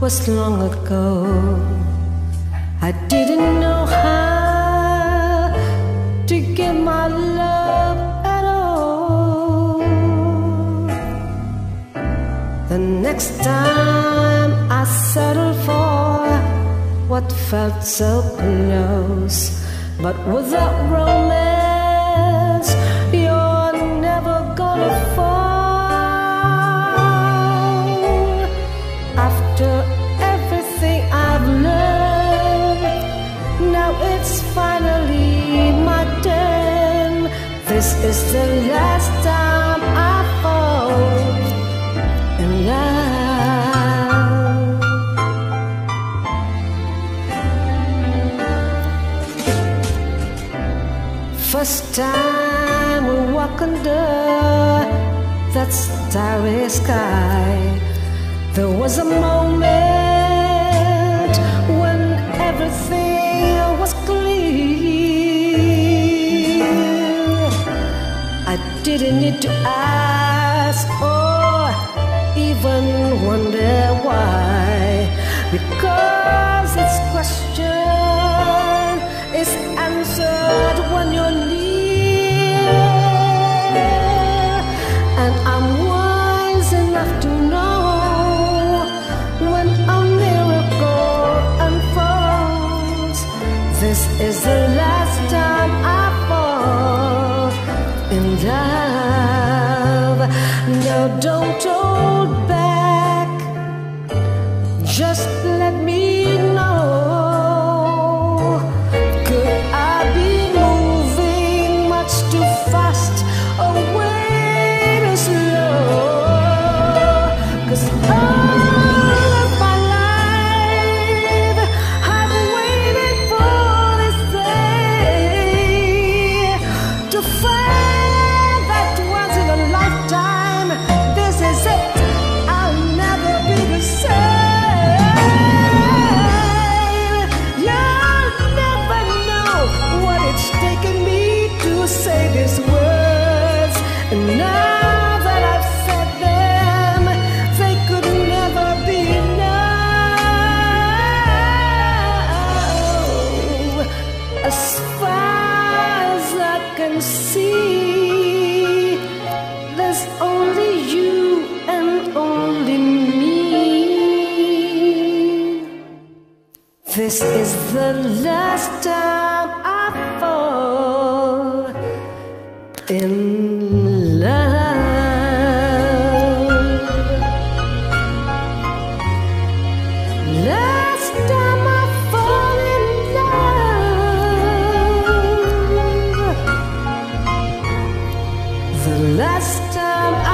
was long ago. I didn't know how to give my love at all. The next time I settled for what felt so close, but without romance, you're never gonna fall. It's finally my turn. This is the last time I fall in love. First time we walk under that starry sky, there was a moment didn't need to ask or even wonder why, because its question is answered when you're near. And I'm wise enough to know when a miracle unfolds. This is the don't back. Just let me This only you and only me. This is the last time I fall in the last time I